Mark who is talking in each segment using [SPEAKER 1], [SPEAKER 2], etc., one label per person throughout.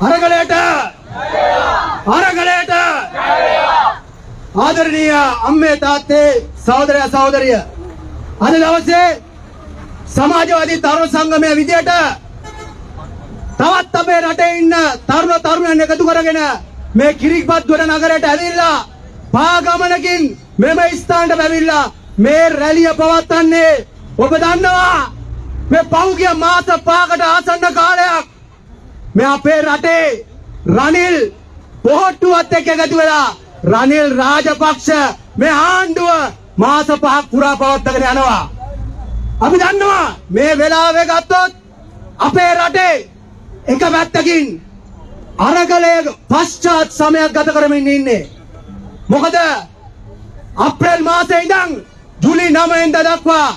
[SPEAKER 1] අරගලයට! අරගලයට! ආදරණීය අම්මේ තාත්තේ සහෝදරය සහෝදරිය! අද දවසේ සමාජවාදී තරුණ සංගමයේ විදියට තවත් අපේ රටේ ඉන්න තරුණ තරුණයන් එකතු කරගෙන මේ කිරික්පත්දුවර නගරයට ඇවිල්ලා පාගමනකින් මෙම ස්ථානට ඇවිල්ලා මේ රැළිය පවත්වන්නේ ඔබ දන්නවා? මේ පහුගිය මාස පහකට ආසන්න කාලයක් මේ අපේ රටේ රනිල් පොහොට්ටුවත් එක්ක එකතු වෙලා රනිල් රාජපක්ෂ මේ ආණ්ඩුව මාස පහක් පුරා පවත්වාගෙන යනවා. අපි දන්නවා මේ වෙලාවේ ගත්තොත් අපේ රටේ එක පැත්තකින් අරගලයේ පශ්චාත් සමයක් ගත කරමින් ඉන්නේ. මොකද අප්‍රේල් මාසේ ඉඳන් ජූලි 9 වෙනිදා දක්වා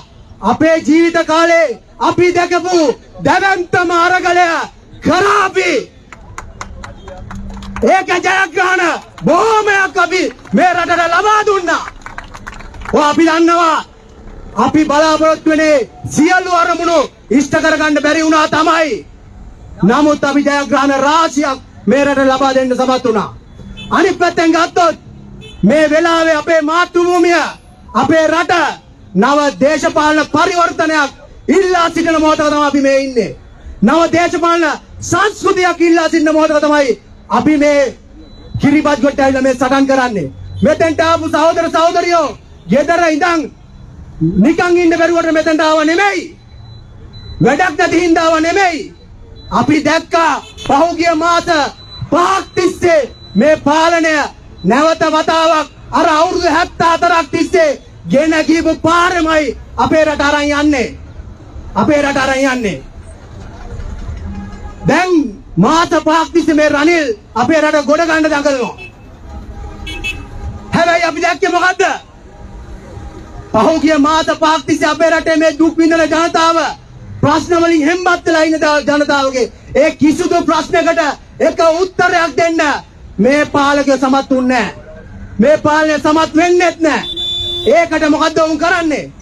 [SPEAKER 1] අපේ ජීවිත කාලේ අපි දැකපු දැවැන්තම අරගලය කරා අපි ඒක ජයග්‍රහණ බොහොමයක් අපි මේ රටට ලබා දුන්නා. ඔය අපි දන්නවා අපි බලාපොරොත්තු වෙන්නේ සියලු අරමුණු ඉෂ්ට කරගන්න බැරි වුණා තමයි. නමුත් අපි ජයග්‍රහණ රාශියක් මේ රට ලබා දෙන්න සමත් වුණා. අනිත් පැත්තෙන් ගත්තොත් මේ වෙලාවේ අපේ මාතෘභූමිය අපේ රට නව දේශපාලන පරිවර්තනයක් ඉල්ලා සිටින මොහොතක තමයි අපි මේ ඉන්නේ. නව දේශපාලන සංස්කෘතියක් ඉල්ලා සිටින මොහොතක තමයි අපි මේ කිරිබත් කොට ඇවිල්ලා මේ සටන් කරන්නේ. මෙතෙන්ට ආපු සහෝදර සහෝදරියෝ ගෙදර ඉඳන් නිකන් ඉන්න බැරුවට මෙතෙන්ට ආව නෙමෙයි. වැඩක් නැති හින්දා ආව නෙමෙයි. අපි දැක්කා පහුගිය මාස පහක් තිස්සේ මේ පාලනය නැවත වතාවක් අර අවුරුදු 74ක් තිස්සේ ගෙන ගිහපු පාරමයි අපේ රට අරන් යන්නේ. අපේ රට අරන් යන්නේ. දැන් මාස පහක් තිස්සේ මේ රනිල් අපේ රට ගොඩ ගන්න දඟලනවා. හැබැයි අපි දැක්කේ මොකද්ද? පහුගිය මාස පහක් තිස්සේ අපේ රටේ මේ දුක් විඳින ජනතාව ප්‍රශ්න වලින් හෙම්බත් වෙලා ඉන්න දා- ජනතාවගේ ඒ කිසිදු ප්‍රශ්නයකට එක උත්තරයක් දෙන්න මේ පාලකයෝ සමත් වුන්නේ නැහැ. මේ පාලනය සමත් වෙන්නෙත් නැහැ. ඒකට මොකද්ද වුන් කරන්නේ?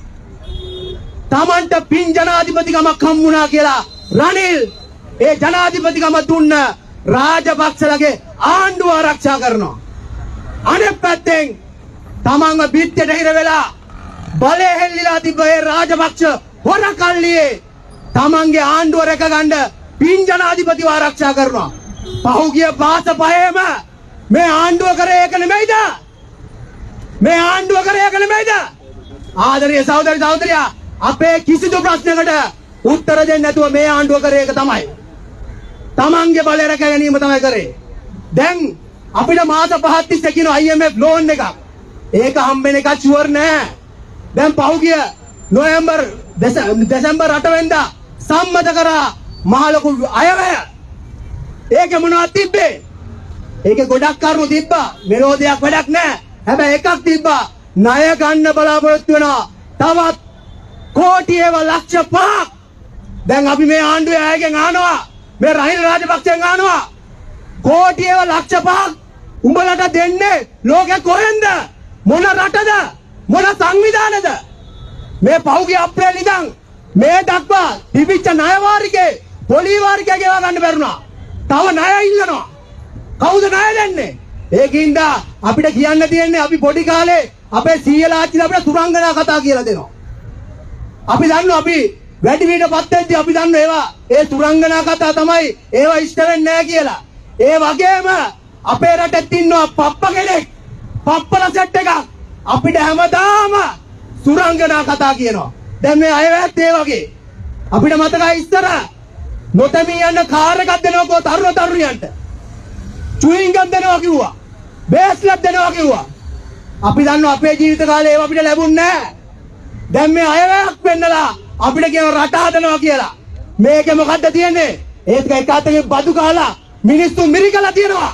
[SPEAKER 1] Tamanට පින් ජනාධිපතිකමක් හම්බුණා කියලා රනිල් ඒ ජනාධිපතිකම දුන්න රාජපක්ෂලගේ ආණ්ඩුව ආරක්ෂා කරනවා. අනෙක් පැත්තෙන් තමන්ව බිත්තට හිර වෙලා බලය හෙල්ලිලා තිබ්බ ඒ රාජපක්ෂ හොර කල්ලියේ තමන්ගේ ආණ්ඩුව රැකගන්න පින් ජනාධිපතිව ආරක්ෂා කරනවා. පහුගිය පාස පහේම මේ ආණ්ඩුව කරේ ඒක නෙමෙයිද? මේ ආණ්ඩුව කරේ ඒක නෙමෙයිද? ආදරණීය සහෝදරි සහෝදරියා අපේ කිසිදු ප්‍රශ්නයකට උත්තර දෙන්නේ නැතුව මේ ආණ්ඩුව කරේ ඒක තමයි. තමන්ගේ බලය රැක ගැනීම තමයි කරේ. දැන් අපිට මාස පහක් තිස්සේ කියන IMF ලෝන් එකක්. ඒක හම්බෙන එක ෂුවර් නෑ. දැන් පහුගිය නොවැම්බර් දෙස- දෙසැම්බර් 8 වෙනිදා සම්මත කරා මහ ලොකු අයවැය. ඒකේ මොනවද තිබ්බේ? ඒකේ ගොඩක් කරුණු තිබ්බා. මෙලෝදයක් වැඩක් නෑ. හැබැයි එකක් තිබ්බා. ණය ගන්න බලාපොරොත්තු වෙනවා. තවත් කෝටි ඒව ලක්ෂ පහක්. දැන් අපි මේ ආණ්ඩුවේ අයගෙන් අහනවා. මේ රනිල් රාජපක්ෂෙන් අහනවා. කෝටි ඒව ලක්ෂ පහක් උඹලට දෙන්නේ ලෝකෙ කොහෙන්ද? මොන රටද? මොන සංවිධානද? මේ පහුගිය අප්‍රේල් ඉඳන් මේ දක්වා තිබිච්ච ණය වාරිකේ පොලි වාරිකේ ගෙවා ගන්න බැරුණා. තව ණය ඉල්ලනවා. කවුද ණය දෙන්නේ? ඒකින්ද අපිට කියන්න තියෙන්නේ අපි පොඩි කාලේ අපේ සීයලා ආච්චිලා අපිට සුරංගනා කතා කියලා දෙනවා. අපි දන්නවා අපි වැඩි විඩපත් වෙද්දී අපි දන්නවා ඒවා ඒ සුරංගනා කතා තමයි ඒවා ඉෂ්ට වෙන්නේ නැහැ කියලා. ඒ වගේම අපේ රටෙත් ඉන්නවා පප්ප කෙනෙක්. පප්පල සෙට් එකක්. අපිට හැමදාම සුරංගනා කතා කියනවා. දැන් මේ අයවැත් ඒ වගේ. අපිට මතකයි ඉස්සර නොතමී යන කාර් එකක් දෙනවකෝ තරුණ තරුණියන්ට. චුයින්ගම් දෙනවා කිව්වා. බේස්ලට් දෙනවා කිව්වා. අපි දන්නවා අපේ ජීවිත කාලේ ඒව අපිට ලැබුණේ නැහැ. දැන් මේ අයවැයක් පෙන්නලා අපිට කියන රට හදනවා කියලා. මේකේ මොකද්ද තියෙන්නේ? ඒක එක අතකින් බදු කාලා මිනිස්සු මිරිකලා තියෙනවා.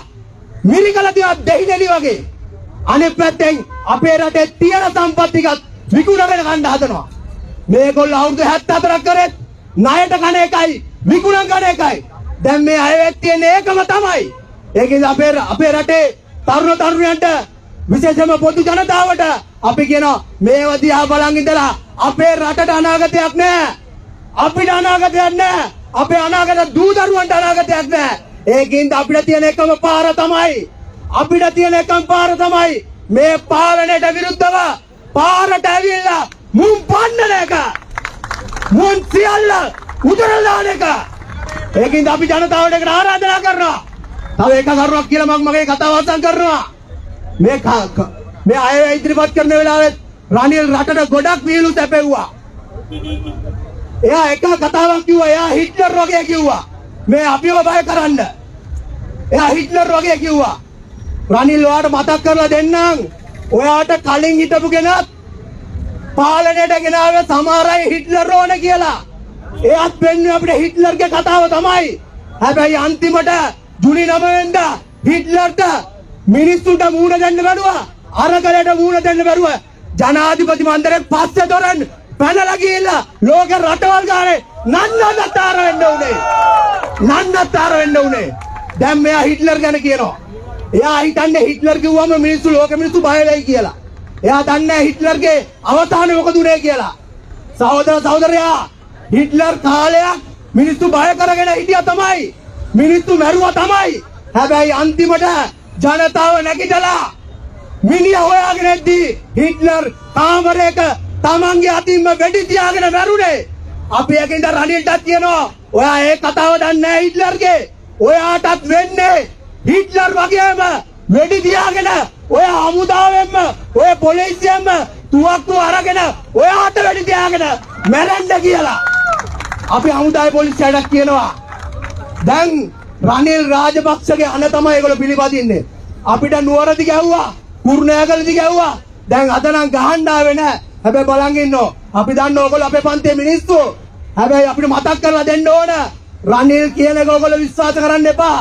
[SPEAKER 1] මිරිකලා තියෙනවා දෙහිදෙලි වගේ. අනිත් පැත්තෙන් අපේ රටේ තියෙන සම්පත් ටිකත් විකුණගෙන ගන්න හදනවා. මේගොල්ලෝ අවුරුදු 74ක් කරේ ණයට කන එකයි විකුණන් කන එකයි. දැන් මේ අයවැක් තියෙන්නේ ඒකම තමයි. ඒකෙන් අපේ අපේ රටේ තරුණ තරුණියන්ට විශේෂයෙන්ම පොදු ජනතාවට අපි කියනවා මේව දිහා බලන් ඉඳලා අපේ රටට අනාගතයක් නැහැ. අපිට අනාගතයක් නැහැ. අපේ අනාගත දූ දරුවන්ට අනාගතයක් නැහැ. ඒකින්ද අපිට තියෙන එකම පාර තමයි අපිට තියෙන එකම පාර තමයි මේ පාලනයට විරුද්ධව පාරට ඇවිල්ලා මුන් පන්නන එක මුන් සියල්ල උදරලා දාන එක ඒකින්ද අපි ජනතාවට ඒකට ආරාධනා කරනවා තව එක කරුණක් කියලා මම මගේ කතාව අවසන් කරනවා මේ ක- ක- මේ අය ඉදිරිපත් කරන වෙලාවෙත් රනිල් රටට ගොඩක් වීලු තැපෙව්වා. එයා එක කතාවක් කිව්වා. එයා හිට්ලර් වගේ කිව්වා. මේ අපිව බය කරන්න. එයා හිට්ලර් වගේ කිව්වා. රනිල් ඔයාට මතක් කරලා දෙන්නම්. ඔයාට කලින් හිටපු කෙනත් පාලනයට ගෙනාවේ සමහර අය හිට්ලර් ඕන කියලා. එයාත් වෙන්නේ අපිට හිට්ලර්ගේ කතාව තමයි. හැබැයි අන්තිමට ජුලි 9 වෙනිදා හිට්ලර්ට මිනිස්සුන්ට මූණ දෙන්න බැරුවා අරගලයට මූණ දෙන්න බැරුව ජනාධිපති මන්දිරේ පස්සේ දොරෙන් පැනලා ගිහිල්ලා ලෝක රටවල් ගානේ නන්නත්තර වෙන්න උනේ. නන්නත්තර වෙන්න උනේ. දැන් මෙයා හිට්ලර් ගැන කියනවා. එයා හිතන්නේ හිට්ලර් කිව්වම මිනිස්සු ලෝක මිනිස්සු බය වෙයි කියලා. එයා දන්නේ හිට්ලර්ගේ අවසානය මොකද උනේ කියලා. සහෝදර සහෝදරයා හිට්ලර් කාලයක් මිනිස්සු බය කරගෙන හිටියා තමයි. මිනිස්සු මැරුවා තමයි. හැබැයි අන්තිමට ජනතාව නැගිටලා මිනිහ හොයාගෙන එද්දී හිට්ලර් කාමරයක තමන්ගේ අතින්ම වෙඩි තියාගෙන මැරුණේ. අපි එකින්ද රනිල්ටත් කියනවා ඔයා ඒ කතාව දන්නේ නැහැ හිට්ලර්ගේ. ඔයාටත් වෙන්නේ හිට්ලර් වගේම වෙඩි තියාගෙන ඔය හමුදාවෙන්ම ඔය පොලිසියෙන්ම තුවක්කු අරගෙන ඔයාට වෙඩි තියාගෙන මැරෙන්න කියලා. අපි හමුදාවේ පොලිසියට කියනවා. දැන් රනිල් රාජපක්ෂගේ අන තමයි ඒගොල්ලෝ පිළිපදින්නේ. අපිට නුවරදි ගැව්වා කුරුණෑගලදි ගැව්වා. දැන් අද නම් ගහන්න ආවේ නැහැ හැබැයි බලන් ඉන්නෝ. අපි දන්න ඕගොල්ලෝ අපේ පන්තියේ මිනිස්සු. හැබැයි අපිට මතක් කරලා දෙන්න ඕන. රනිල් කියන එක ඕගොල්ලෝ විශ්වාස කරන්න එපා.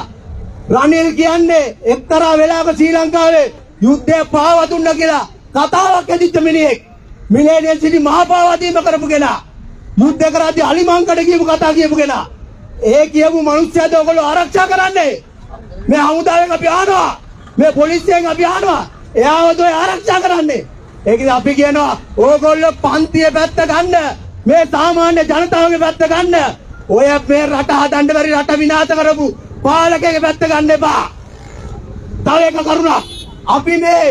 [SPEAKER 1] රනිල් කියන්නේ එක්තරා වෙලාවක ශ්‍රී ලංකාවේ යුද්ධය පාව දුන්න කියලා කතාවක් ඇදිච්ච මිනිහෙක්. මිලේනියන් සිටි මහපාවාදීම කරපු කෙනා. යුද්ධ කරද්දී අලිමංකඩ කියපු කතා කියපු කෙනා. ඒ කියපු මිනිස්සුන්ට ඔයගොල්ලෝ ආරක්ෂා කරන්නේ? මේ හමුදාවෙන් අපි ආනවා. මේ පොලිසියෙන් අපි ආනවා. එයාව ඔය ආරක්ෂා කරන්නේ? ඒකද අපි කියනවා ඕගොල්ලෝ පන්තිය පැත්ත ගන්න මේ සාමාන්‍ය ජනතාවගේ පැත්ත ගන්න. ඔය මේ රට හදන්න බැරි රට විනාශ කරපු පාලකගේ පැත්ත ගන්න එපා. තව එක කරුණක්. අපි මේ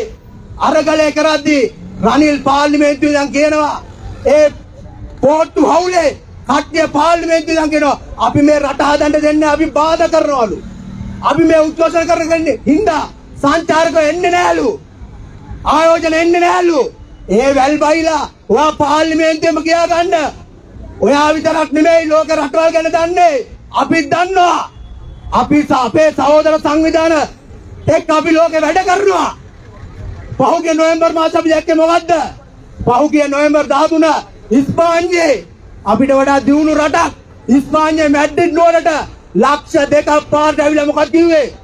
[SPEAKER 1] අරගලය කරද්දී රනිල් පාර්ලිමේන්තුවේ දැන් කියනවා ඒ පෝට්ටු හවුලේ කට්ටිය පාර්ලිමේන්තුවේ දැන් කියනවා අපි මේ රට හදන්න දෙන්නේ අපි බාධා කරනවලු. අපි මේ උද්ඝෝෂණ කරගන්නේ හින්දා සංචාරකයෝ එන්නේ නෑලු ආයෝජන එන්නේ නෑලු ඒ වැල් බයිලා ඔයා පාර්ලිමේන්තුවෙම ගියා ගන්න ඔයා විතරක් නෙමෙයි ලෝක රටවල් ගැන දන්නේ. අපිත් දන්නවා. අපි ස- අපේ සහෝදර සංවිධාන එක්ක අපි ලෝකේ වැඩ කරනවා. පහුගිය නොවැම්බර් මාස අපි දැක්කේ මොකද්ද? පහුගිය නොවැම්බර් 13 ඉස්පාඤ්ඤේ. අපිට වඩා දියුණු රටක්. ඉස්පාඤ්ඤේ මැඩ්රිඩ් නුවරට ලක්ෂ දෙකක් පාරට ඇවිල්ලා මොකක්ද කිව්වේ?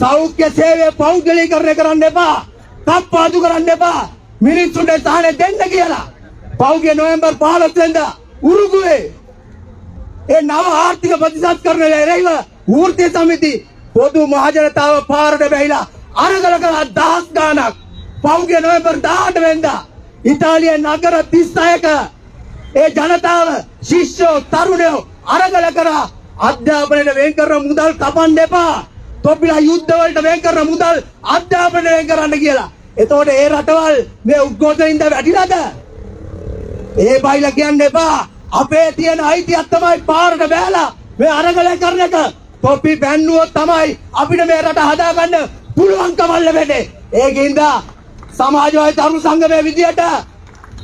[SPEAKER 1] සෞඛ්‍ය සේවය පෞද්ගලීකරණය කරන්න එපා. කප්පාදු කරන්න එපා. මිනිස්සුන්ට සහන දෙන්න කියලා. පහුගිය නොවැම්බර් 15 වෙනිදා උරුගුවේ ඒ නව ආර්ථික ප්‍රතිසංස්කරණ ලැබෙයිව වෘත්තීය සමිති පොදු මහජනතාව පාරට බැහැලා අරගල කළා දහස් ගාණක්. පහුගිය නොවැම්බර් 18 වෙනිදා ඉතාලියේ නගර 36ක ඒ ජනතාව ශිෂ්‍යෝ තරුණයෝ අරගල කරා අධ්‍යාපනයට වෙන් කරන මුදල් කපන්න එපා. තොපිලා යුද්ධ වලට වෙන් කරන මුදල් අධ්‍යාපනයට වෙන් කරන්න කියලා. එතකොට ඒ රටවල් මේ උද්ඝෝෂණින්ද වැටිලාද? ඒ බයිලා කියන්න එපා. අපේ තියෙන අයිතියක් තමයි පාරට බෑලා මේ අරගලය කරන එක. තොපි බැන්නුවොත් තමයි අපිට මේ රට හදාගන්න පුළුවන්කම ලැබෙන්නේ. ඒකින්ද සමාජවාදී තරුණ සංගමයේ විදියට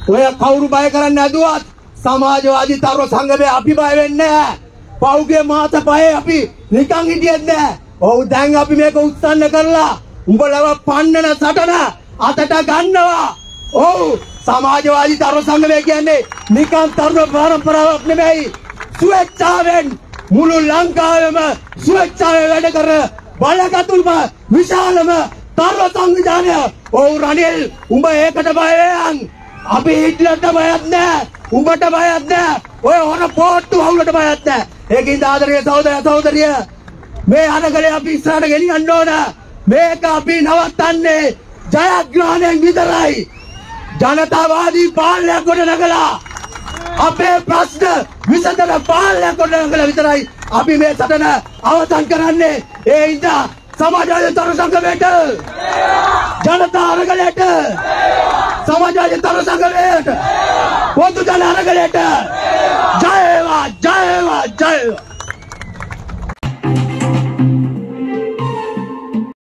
[SPEAKER 1] ඔය කවුරු බය කරන්න ඇදුවත් සමාජවාදී තරුණ සංගමයේ අපි බය වෙන්නේ නැහැ. පෞගේ මාස පහේ අපි නිකන් හිටියෙත් නැහැ. ඔව් දැන් අපි මේක උත්සන්න කරලා උඹලව පන්නන සටන අතට ගන්නවා. ඔව් සමාජවාදී තරුණ සංගමය කියන්නේ නිකන් තරුණ පරම්පරාවක් නෙමෙයි. ස්වේච්ඡාවෙන් මුළු ලංකාවෙම ස්වේච්ඡාවෙන් වැඩ කර බලගතුල්ම විශාලම තරුණ සංවිධානය. ඔව් රනිල් උඹ ඒකට බය වෙයන් අපි හිට්ලර්ට බයත් නෑ. උඹට බයත් නෑ. ඔය හොර පොට්ටු හවුලට බයත් නෑ. ඒකින් ආදරණීය සහෝදර සහෝදරිය මේ අනගලේ අපි ඉස්සරහට ගෙනියන්න ඕන. මේක අපි නවත්තන්නේ ජයග්‍රහණයෙන් විතරයි. ජනතාවාදී පාලනයක් ගොඩ නගලා අපේ ප්‍රශ්න විසඳන පාලනයක් ගොඩ නගලා විතරයි අපි මේ සටන අවසන් කරන්නේ. ඒ ඉඳා සමාජවාදී තරු සංගමයට ජනතා අරගලයට සමාජවාදී තරු සංගමයට පොදු ජන අරගලයට. ජය වේවා ජය වේවා ජය වේවා